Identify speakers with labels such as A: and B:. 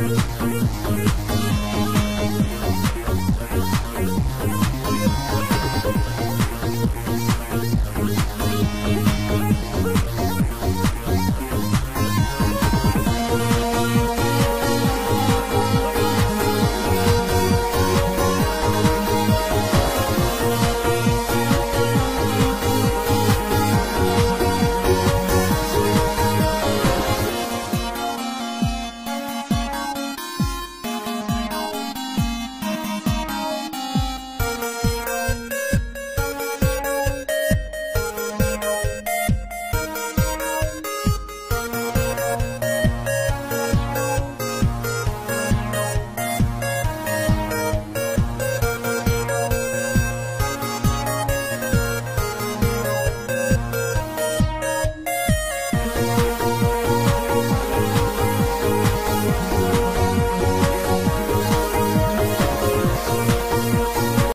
A: Thank you.